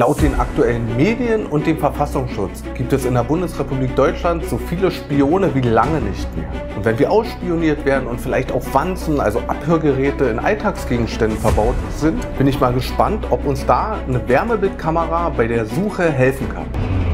Laut den aktuellen Medien und dem Verfassungsschutz gibt es in der Bundesrepublik Deutschland so viele Spione wie lange nicht mehr. Und wenn wir ausspioniert werden und vielleicht auch Wanzen, also Abhörgeräte in Alltagsgegenständen verbaut sind, bin ich mal gespannt, ob uns da eine Wärmebildkamera bei der Suche helfen kann.